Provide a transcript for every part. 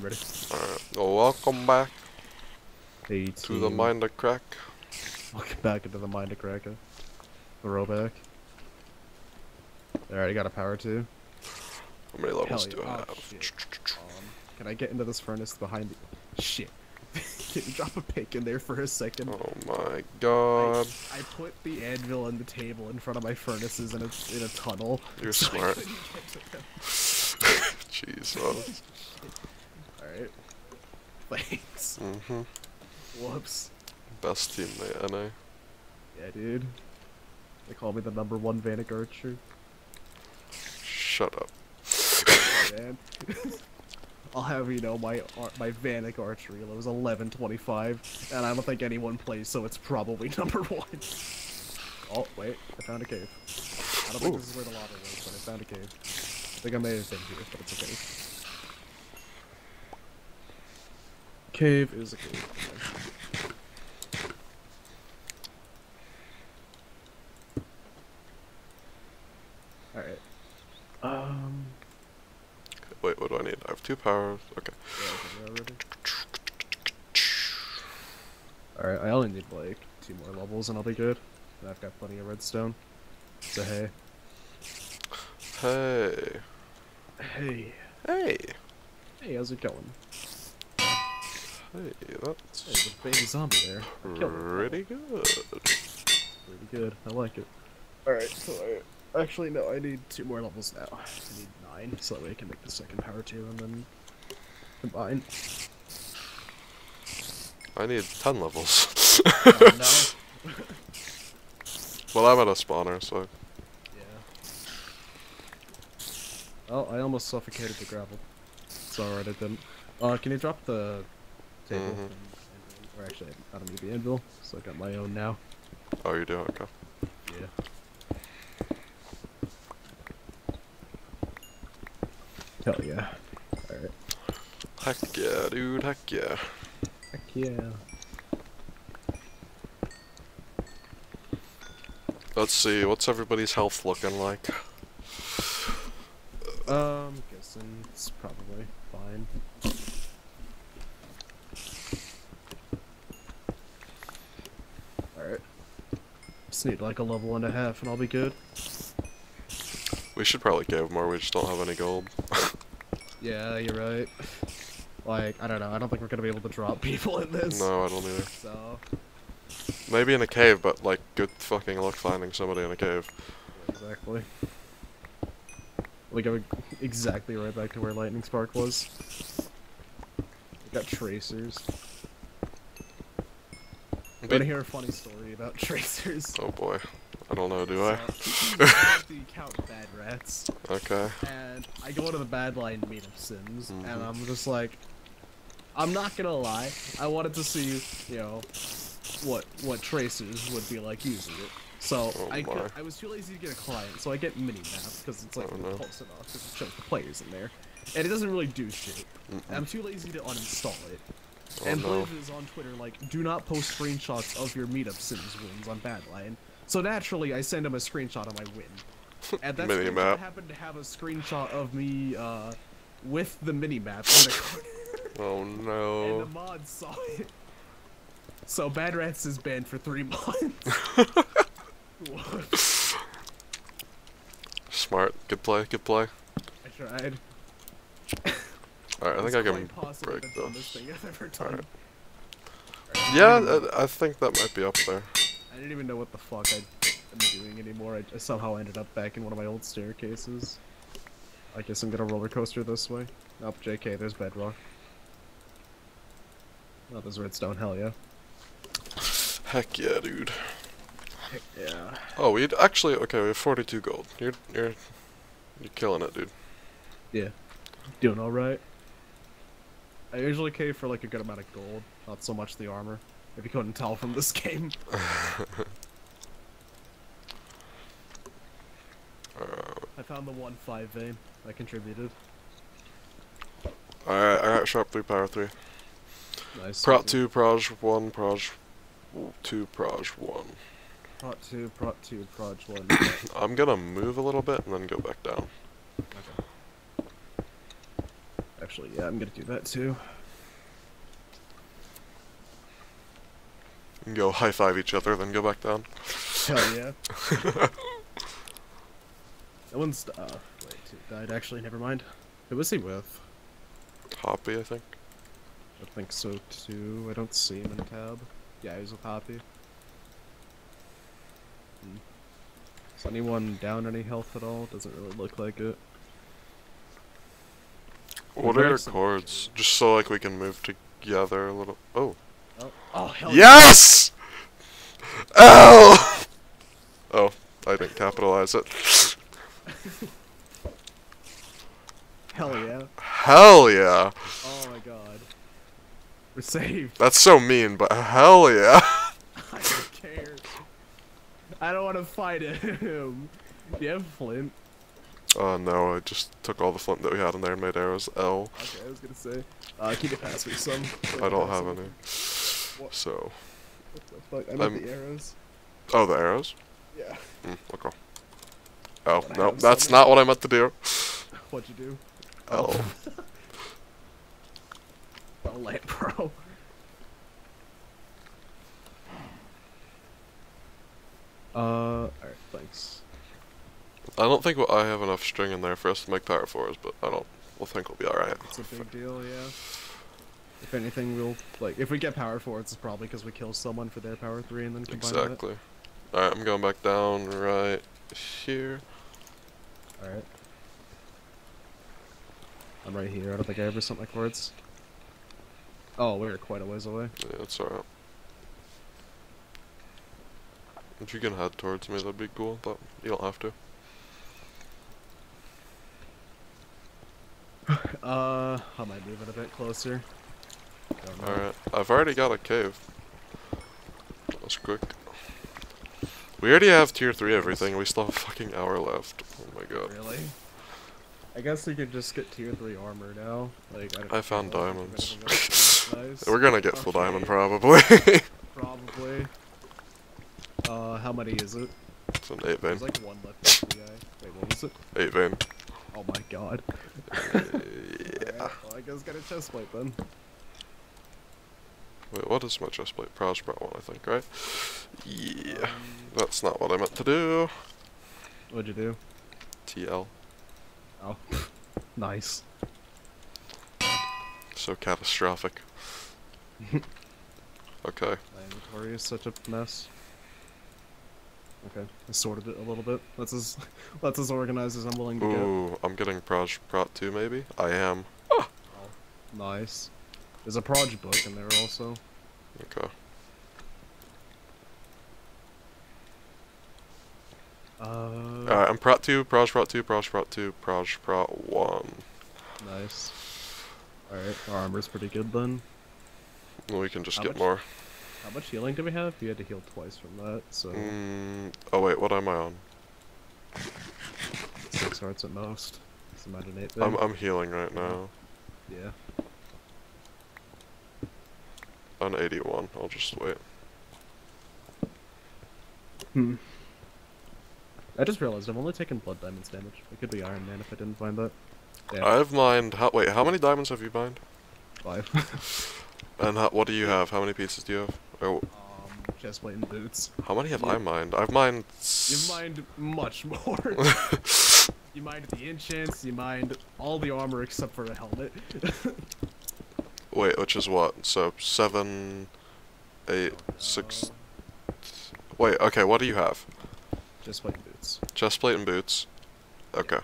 I'm ready. Alright. Well, welcome back Hey, to the Mind of Crack. Welcome back into the mind of Kraken. The rollback. Alright, I got a power two. How many levels Hell do yeah. I Oh, have? Um, can I get into this furnace behind the shit? can you drop a pick in there for a second? Oh my god. I put the anvil on the table in front of my furnaces in a in a tunnel. You're so smart. couldn't get to them. Jesus. Alright. Thanks. Mm-hmm. Whoops. Best teammate, NA. Yeah, dude. They call me the number one Vanek Archer. Shut up. man. I'll have you know my ar- my Vanek archery level is 1125, and I don't think anyone plays, so it's probably number one. Oh wait, I found a cave. I don't think this is where the lava was, but I found a cave. I think I may have been here, but it's okay. Cave is a cave. Alright. Um. Wait, what do I need? I have two powers. Okay. Yeah, okay. Alright, I only need like two more levels and I'll be good. And I've got plenty of redstone. So hey. Hey. Hey. Hey. Hey, how's it going? Hey, Hey, that's there's a baby zombie there. I pretty good. Pretty good. I like it. Alright, so I actually no, I need two more levels now. I need nine, so that way I can make the second power two and then combine. I need 10 levels. Oh, no. well, I'm at a spawner, so. Yeah. Oh, I almost suffocated the gravel. It's alright, I didn't. Uh, can you drop the table? And- and- or actually, I don't need the anvil, so I got my own now. Oh, you do? Okay. Yeah. Hell yeah. Alright. Heck yeah, dude. Heck yeah. Heck yeah. Let's see. What's everybody's health looking like? Um, guessing it's probably Alright. Just need like a level and a half and I'll be good. We should probably give more. We just don't have any gold. Yeah, you're right. Like, I don't know, I don't think we're gonna be able to drop people in this. No, I don't either. So, Maybe in a cave, but like good fucking luck finding somebody in a cave. exactly. We go exactly right back to where Lightning Spark was. We got tracers. Be- Wanna hear a funny story about tracers? oh boy. I don't know, do I? So, after you count bad rats, Okay. and I go to the Badlion meetup sims, and Mhm. I'm just like, I'm not gonna lie, I wanted to see, you know, what what tracers would be like using it. So Oh I, could, I was too lazy to get a client, so I get Minimap because it's like Oh no. close enough because it shows the players in there, and it doesn't really do shit. Mm-mm. I'm too lazy to uninstall it. Oh and no. Is on Twitter like, do not post screenshots of your meetup sims wins on Badlion. So naturally, I send him a screenshot of my win. And that screenshot map. happened to have a screenshot of me uh, with the mini map in the corner, Oh no. and the mod saw it. So Bad Rats is banned for three months. Smart. Good play. Good play. I tried. Alright, I think I can break this. thing I've ever done. Alright. Yeah, I uh, I think that might be up there. I didn't even know what the fuck I am doing anymore. I, I somehow ended up back in one of my old staircases. I guess I'm gonna roller coaster this way. Nope, JK, there's bedrock. Oh, there's redstone, hell yeah. Heck yeah, dude. Yeah. Oh, we actually okay. We have 42 gold. You're you're you're killing it, dude. Yeah. Doing alright. I usually cave for like a good amount of gold, not so much the armor. If you couldn't tell from this game. I found the 1-5 vein. I contributed. Alright, I got sharp 3, power 3. Nice. Prot 2, proj 1, proj 2, proj 1. Prot 2, prot 2, proj 1. I'm gonna move a little bit and then go back down. okay. Actually, yeah, I'm gonna do that too. And go high five each other, then go back down. Hell yeah. that one's uh wait, two died actually, never mind. Who was he with? Hoppy, I think. I think so too. I don't see him in a tab. Yeah, he was with Hoppy. Hmm. Is anyone down any health at all? Doesn't really look like it. What are your chords? Just so like we can move together a little. Oh. Oh, oh hell Yes! L! Oh, I didn't capitalize it. Hell yeah. Hell yeah! Oh my god. We're saved. That's so mean, but hell yeah! I don't care. I don't want to fight him. Do you have flint? Oh no, I just took all the flint that we had in there and made arrows. L. Okay, I was gonna say. Uh, can you pass me some? I don't have any. What? So. What the fuck? I meant I'm- the arrows. Oh, the arrows? Yeah. Mm, okay. Oh, But no, that's not what I meant to do. What'd you do? L. Oh, lamp, bro. Uh, alright, thanks. I don't think I have enough string in there for us to make power fours, but I don't. We'll think we'll be alright. It's a big deal, yeah. If anything, we'll like if we get power fours, it's probably because we kill someone for their power three and then combine Exactly. Alright, I'm going back down right here. Alright. I'm right here. I don't think I ever sent my chords. Oh, we're quite a ways away. Yeah, it's alright. If you can head towards me, that'd be cool, but you don't have to. Uh, I might move it a bit closer. Alright, I've already got a cave. That's quick. We already have tier 3 everything, we still have a fucking hour left. Oh my god. Really? I guess we could just get tier three armor now. Like I, I found diamonds. anything else is nice. We're gonna get full Okay. diamond probably. Probably. Uh, how many is it? it's an 8 vein. There's like one left guy. Wait, what was it? 8 vein. Oh my god. yeah. Alright, well, I guess get a chest plate then. Wait, what is my chest plate? One, I think, right? Yeah. Um, That's not what I meant to do. what'd you do? TL. Oh, nice. So catastrophic. okay. My inventory is such a mess. Okay, I sorted it a little bit. That's as that's as organized as I'm willing to get. Ooh, I'm getting Proj Prot 2 maybe? I am. Oh, nice. There's a Proj book in there also. Okay. Uh, Alright, I'm Prot 2, Proj Prot 2, Proj Prot 2, Proj Prot 1. nice. Alright, our armor's pretty good then. We can just How get much? more. How much healing do we have? You had to heal twice from that, so Mm, oh wait, what am I on? six hearts at most. It's about eight I'm. I'm healing right now. Yeah. On 81. I'll just wait. Hmm. I just realized I'm only taking blood diamonds damage. It could be Iron Man if I didn't find that. Yeah, I've mined. How, wait, how many diamonds have you mined? five. And how, what do you have? How many pieces do you have? Oh, um, chest plate and boots. how many have Yeah. I mined? I've mined. You mined much more. you mined the enchants, you mined all the armor except for the helmet. Wait, which is what? So seven, eight, six. Wait, okay. What do you have? Chest plate and boots. Chest plate and boots. Okay.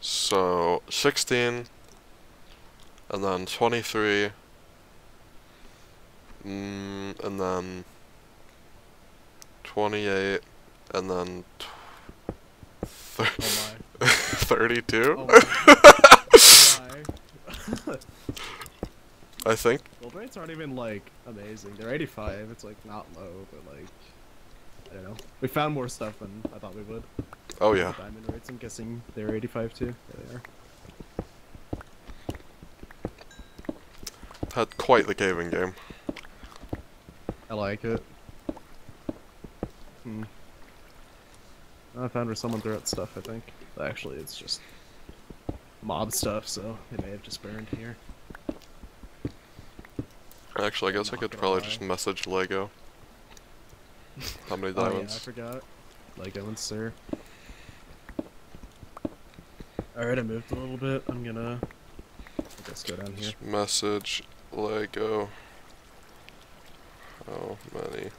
So sixteen, and then twenty-three. Mm, and then twenty-eight, and then tw- Oh thirty-two. Oh oh. I think. Gold rates aren't even like amazing. They're 85. It's like not low, but like I don't know. We found more stuff than I thought we would. Oh yeah. Diamond rates. I'm guessing they're 85 too. There they are. Had quite the caving game. I like it. Hmm. I found where someone threw out stuff. I think. Actually, it's just mob stuff, so they may have just burned here. Actually, I guess I could probably lie. just message Lego. How many Oh yeah, I forgot. Lego and Sir. Alright, I moved a little bit. I'm gonna I guess go down here. Just message Lego. Many?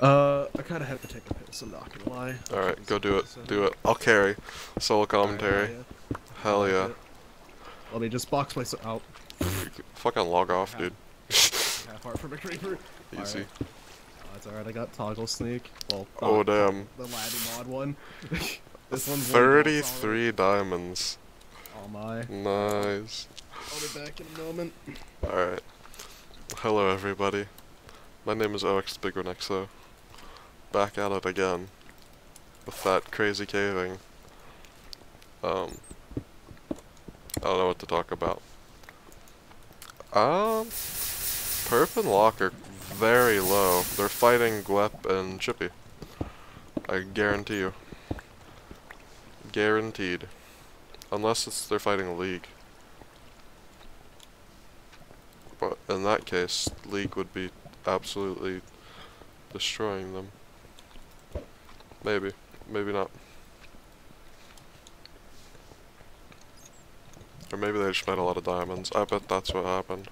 Uh, I kinda had to take a piss, I'm not gonna lie. Alright, go do it. Do it. I'll carry. Solo commentary. Hell yeah. Let me just box myself out. Fucking log off, dude. Half heart from a creeper. Easy. Alright. Oh, it's alright, I got toggle sneak. Well, Oh, damn. The laddie mod one. this one's one more solid. 33 diamonds. Oh my. Nice. I'll be back in a moment. Alright. Hello, everybody. My name is OX Big One XO. Back at it again. With that crazy caving. Um. I don't know what to talk about. Um. Perp and Locke are very low. They're fighting Glep and Chippy. I guarantee you. Guaranteed. Unless it's they're fighting a League. But in that case, League would be absolutely destroying them. Maybe. Maybe not. Or maybe they just made a lot of diamonds. I bet that's what happened.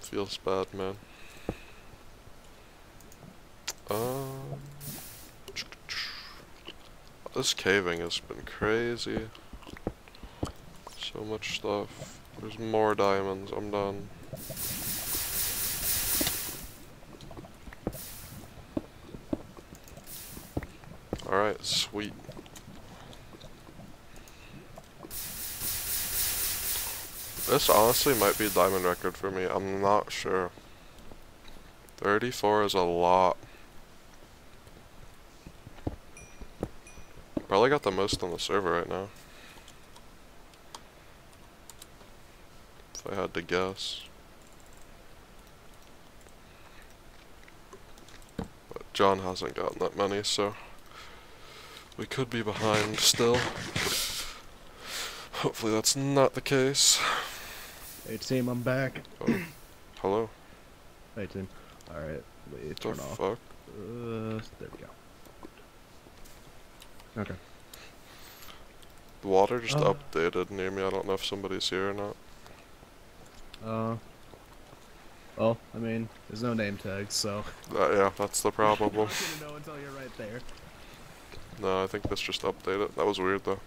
Feels bad, man. Um, this caving has been crazy. So much stuff. There's more diamonds. I'm done. Alright, sweet. This honestly might be a diamond record for me. I'm not sure. 34 is a lot. Probably got the most on the server right now. If I had to guess. But John hasn't gotten that many, so we could be behind still. Hopefully that's not the case. Hey team, I'm back. Oh, hello. Hey team. Alright, wait, The turn off. fuck? Uh, there we go. Okay. The water just Uh. updated near me. I don't know if somebody's here or not. Uh. Well, I mean, there's no name tags, so. Uh, yeah, that's the problem. You're not gonna know until you're right there. no, I think this just updated. That was weird though.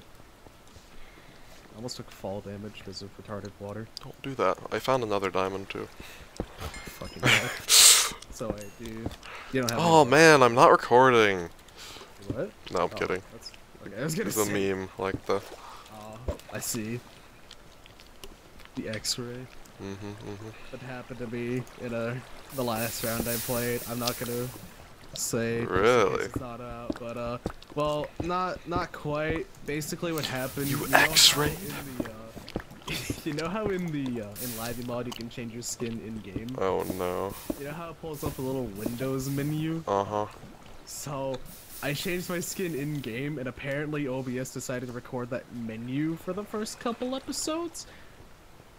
Almost took fall damage because of retarded water. Don't do that. I found another diamond too. Fucking. So wait, do you, you don't have Oh man, I'm not recording. What? No, I'm Oh, kidding. That's, okay, I was gonna It's a meme, like the. Oh, I see. The X-ray Mhm, mhm. that happened to be in a the last round I played. I'm not gonna say just in case Really? it's not out, but uh, well, not not quite. Basically, what happened? You know how X-ray? in the, uh, You know how in the uh, in LabyMod you can change your skin in game? Oh no. You know how it pulls up a little Windows menu? Uh huh. So I changed my skin in game, and apparently OBS decided to record that menu for the first couple episodes.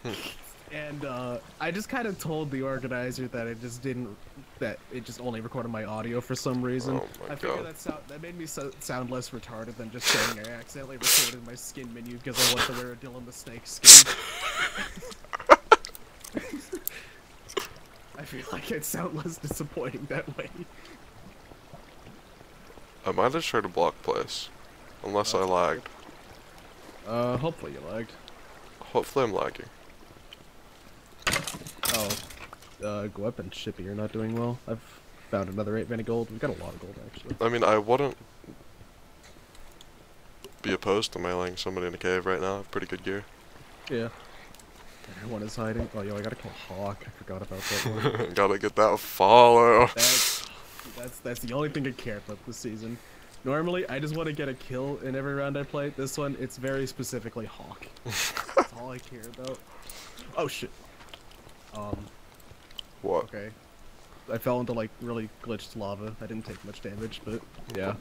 Hmm. And uh, I just kind of told the organizer that it just didn't, that it just only recorded my audio for some reason. Oh my I figured that sound that made me so, sound less retarded than just saying I accidentally recorded my skin menu because I wanted to wear a Dylan the Snake skin. I feel like I'd sound less disappointing that way. I might have tried to block place. Unless I lagged. Uh, hopefully you lagged. Hopefully I'm lagging. Oh, uh, Gwep and Shippy are not doing well. I've found another 8 Vanny Gold. We've got a lot of gold, actually. I mean, I wouldn't be opposed to mailing somebody in a cave right now. I have pretty good gear. Yeah. Everyone is hiding. Oh, yo, I gotta kill Hawk. I forgot about that one. Gotta get that follow. that's, that's, that's the only thing I care about this season. Normally, I just want to get a kill in every round I play. This one, it's very specifically Hawk. that's all I care about. Oh, shit. Um, What? okay. I fell into like really glitched lava. I didn't take much damage, but yeah.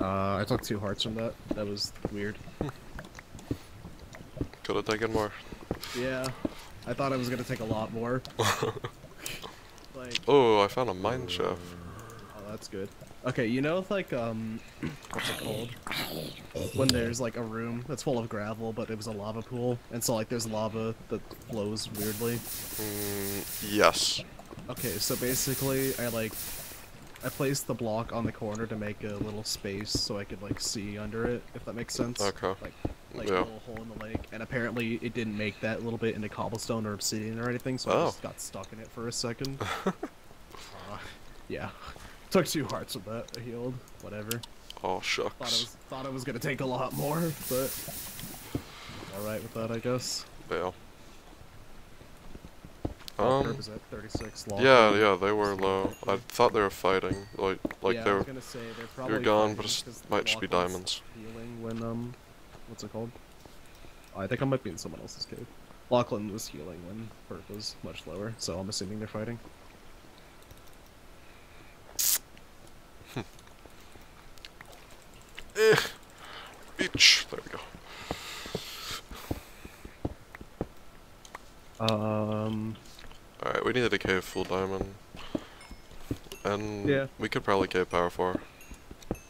Uh, I took two hearts from that. That was weird. Could have taken more. Yeah, I thought I was gonna take a lot more. like, Oh, I found a mine shaft. oh, that's good. Okay, you know, like, um, what's it called? When there's like a room that's full of gravel, but it was a lava pool, and so like there's lava that flows weirdly. Mm, yes. Okay, so basically, I like, I placed the block on the corner to make a little space so I could like see under it, if that makes sense. Okay. Like, like Yeah. a little hole in the lake, and apparently it didn't make that little bit into cobblestone or obsidian or anything, so I Oh. just got stuck in it for a second. uh, yeah, took two hearts of that. I healed. Whatever. Oh Thought I shucks. was thought I was gonna take a lot more, but all right with that, I guess. Oh, Um. Herb is at 36 long. Yeah, yeah, they were low. I thought they were fighting. Like, like yeah, they I were. was gonna say they're probably gone, but it might just be diamonds. Healing when um, what's it called? Oh, I think I might be in someone else's cave. Lachlan was healing when Bert was much lower, so I'm assuming they're fighting. Beach. There we go. Um, Alright, we needed a cave full diamond. And Yeah. we could probably cave power 4.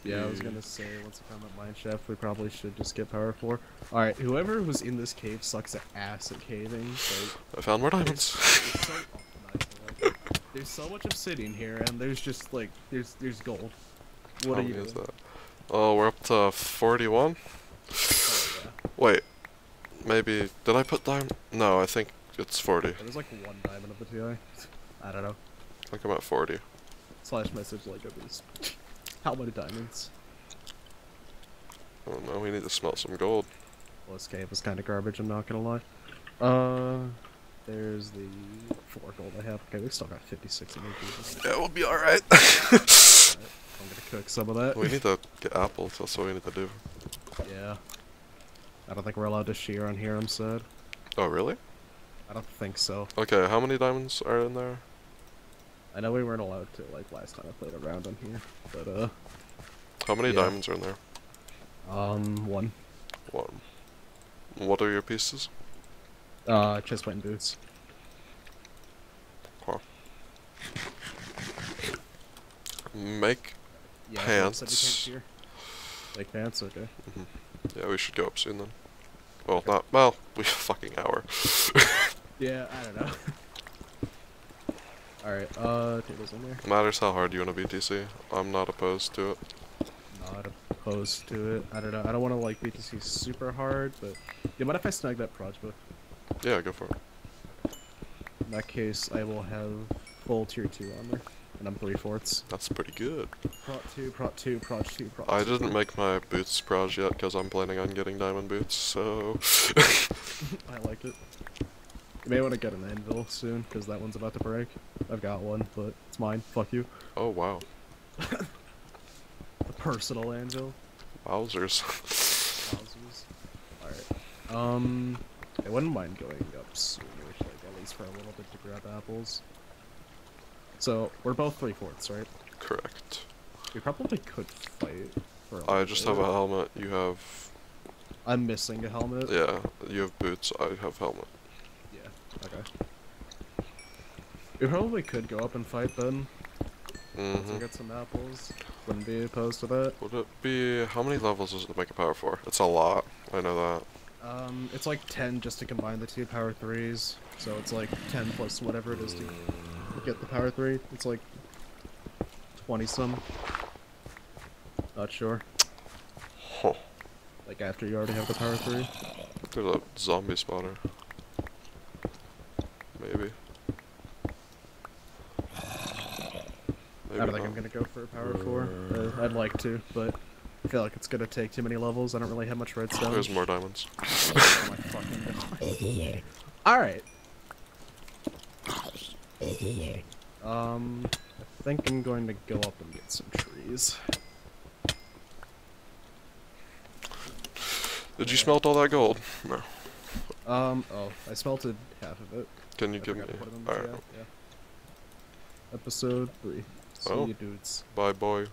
yeah, I was gonna say once we found that mine shaft, we probably should just get power four. All right, whoever was in this cave sucks at ass at caving. Like, I found more diamonds. there's so, I there's so much obsidian here, and there's just like there's there's gold. What How are you many is that? Oh, we're up to 41? Oh, yeah. Wait. Maybe. Did I put diamond? No, I think it's 40. I There's like one diamond of the TI. I don't know. think I'm at 40. Slash message like of these. How many diamonds? I don't know, we need to smelt some gold. Well, this cave is kind of garbage. I'm not gonna lie. Uh, there's the four gold I have. Okay, we still got 56 of. Yeah, we'll be alright. I'm gonna cook some of that. we need to get apples, that's what we need to do. Yeah. I don't think we're allowed to shear on here. I'm sad. Oh, really? I don't think so. Okay, how many diamonds are in there? I know we weren't allowed to like last time I played around on here, but uh, How many Yeah. diamonds are in there? um, one. One. What are your pieces? Uh, chest plate and boots. Huh. Make. Yeah, I said we can't Pants. Like pants, okay. Yeah, we should go up soon then. Well, not. Well, we have a fucking hour. Yeah, I don't know. Alright, uh, tables in there. Matters how hard you want to BTC. I'm not opposed to it. Not opposed to it. I don't know. I don't want to like BTC super hard, but yeah. What if I snag that proj book? Yeah, go for it. In that case, I will have full tier two armor, and I'm three fourths. That's pretty good. Prot two, prot two, proj two, prot. I two. didn't make my boots proj yet because I'm planning on getting diamond boots, so. I like it. You may want to get an anvil soon, because that one's about to break. I've got one, but it's mine. Fuck you. oh, wow. A personal anvil. Wowzers. Wowzers. Alright. Um, I wouldn't mind going up soonish, like at least for a little bit to grab apples. So, we're both three fourths, right? Correct. We probably could fight for a I just bit. have a helmet. You have. I'm missing a helmet. Yeah, you have boots. I have helmet. Yeah, okay. We probably could go up and fight then. We hmm get some apples. Wouldn't be opposed to that. Would it be. How many levels is it to make a power 4? It's a lot. I know that. Um, it's like 10 just to combine the two power 3s. So it's like 10 plus whatever it is to get the power 3. It's like 20 some. Not sure. Huh. Like after you already have the power 3. There's a zombie spawner. Maybe. Maybe I don't think not. I'm gonna go for a power 4. Uh, I'd like to, but I feel like it's gonna take too many levels. I don't really have much redstone. There's more diamonds. Oh my fucking Um, I think I'm going to go up and get some trees. Did you smelt all that gold? No. Um, oh, I smelted half of it. Can you I give me? Alright. Yeah, yeah. Episode 3. See oh. you dudes. Bye, boy.